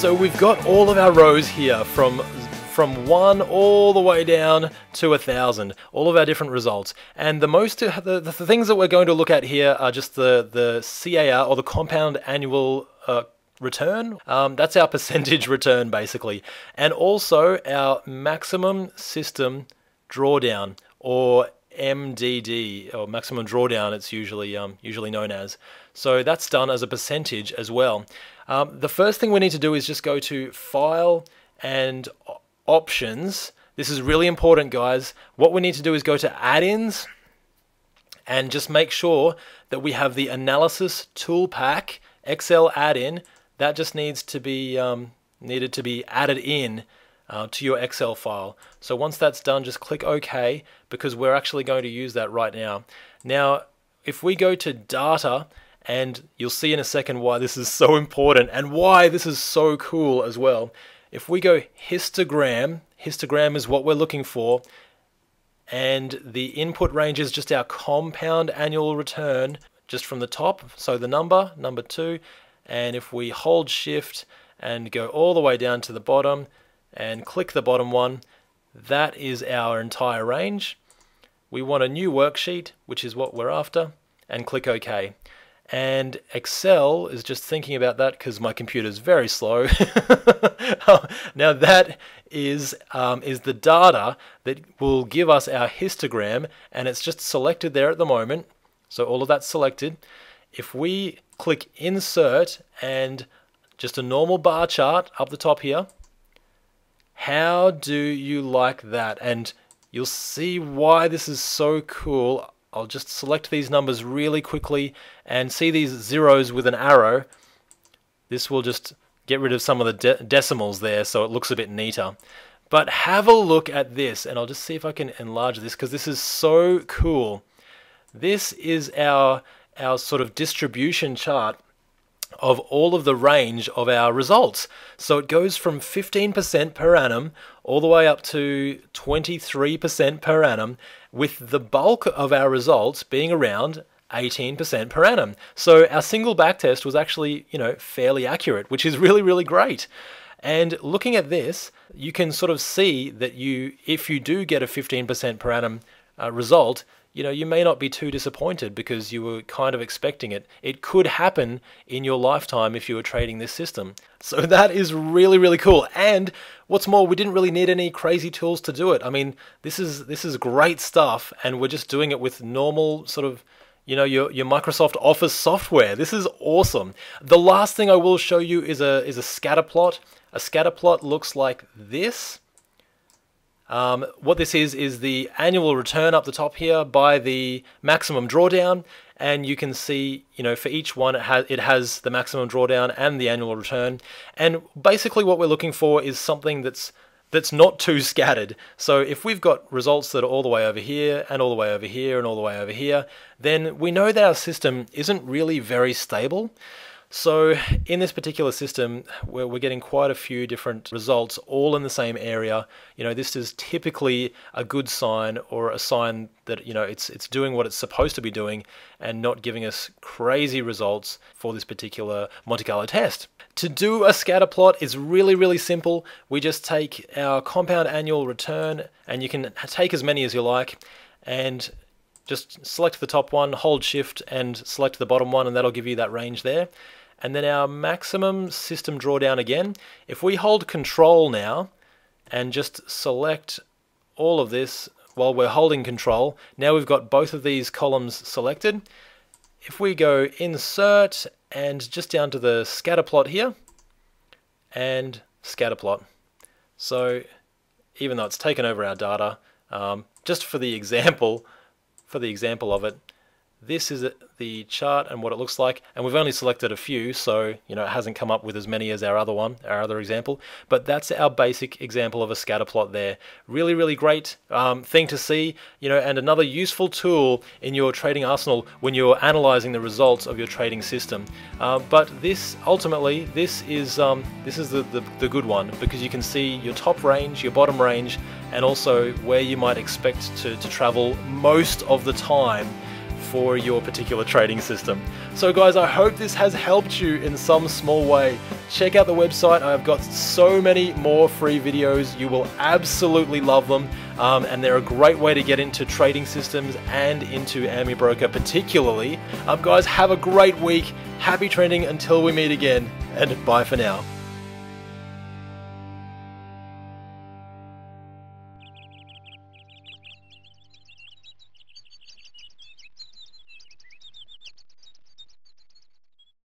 So we've got all of our rows here from from one all the way down to a thousand, all of our different results. And the most the, the, things that we're going to look at here are just the the CAR or the compound annual uh, return. Um, that's our percentage return basically, and also our maximum system drawdown or MDD or maximum drawdown. It's usually um, usually known as. So that's done as a percentage as well. Um, the first thing we need to do is just go to File and Options. This is really important, guys. What we need to do is go to Add-ins and just make sure that we have the Analysis ToolPak Excel add-in. That just needs to be um, needed to be added in uh, to your Excel file. So once that's done, just click OK because we're actually going to use that right now. Now, if we go to Data and you'll see in a second why this is so important and why this is so cool as well. If we go histogram, histogram is what we're looking for, and the input range is just our compound annual return just from the top, so the number, number two, and if we hold shift and go all the way down to the bottom and click the bottom one, that is our entire range. We want a new worksheet, which is what we're after, and click OK. And Excel is just thinking about that because my computer is very slow. now that is um, is the data that will give us our histogram, and it's just selected there at the moment. So all of that's selected. If we click Insert and just a normal bar chart up the top here, how do you like that? And you'll see why this is so cool. I'll just select these numbers really quickly and see these zeros with an arrow. This will just get rid of some of the de decimals there so it looks a bit neater. But have a look at this and I'll just see if I can enlarge this because this is so cool. This is our, our sort of distribution chart of all of the range of our results. So it goes from 15% per annum all the way up to 23% per annum, with the bulk of our results being around 18% per annum. So our single back test was actually, you know, fairly accurate, which is really, really great. And looking at this, you can sort of see that you, if you do get a 15% per annum uh, result, you know, you may not be too disappointed because you were kind of expecting it. It could happen in your lifetime if you were trading this system. So that is really, really cool. And what's more, we didn't really need any crazy tools to do it. I mean, this is this is great stuff, and we're just doing it with normal sort of you know your, your Microsoft Office software. This is awesome. The last thing I will show you is a is a scatter plot. A scatter plot looks like this. Um, what this is, is the annual return up the top here by the maximum drawdown. And you can see, you know, for each one, it has, it has the maximum drawdown and the annual return. And basically what we're looking for is something that's that's not too scattered. So if we've got results that are all the way over here and all the way over here and all the way over here, then we know that our system isn't really very stable. So in this particular system, we're, we're, getting quite a few different results all in the same area. You know, this is typically a good sign or a sign that, you know, it's, it's doing what it's supposed to be doing and not giving us crazy results for this particular Monte Carlo test. To do a scatter plot is really, really simple. We just take our compound annual return and you can take as many as you like and just select the top one, hold shift and select the bottom one and that'll give you that range there. And then our maximum system drawdown again. If we hold control now and just select all of this while we're holding control, now we've got both of these columns selected. If we go insert and just down to the scatter plot here and scatter plot. So even though it's taken over our data, um, just for the example, for the example of it, this is the chart and what it looks like. And we've only selected a few so you know it hasn't come up with as many as our other one our other example. But that's our basic example of a scatter plot there. Really really great um, thing to see you know and another useful tool in your trading arsenal when you're analyzing the results of your trading system. Uh, but this ultimately this is um, this is the, the, the good one because you can see your top range your bottom range and also where you might expect to, to travel most of the time for your particular trading system. So guys, I hope this has helped you in some small way. Check out the website. I've got so many more free videos. You will absolutely love them. Um, and they're a great way to get into trading systems and into AmiBroker particularly. Um, guys, have a great week. Happy trading until we meet again, and bye for now.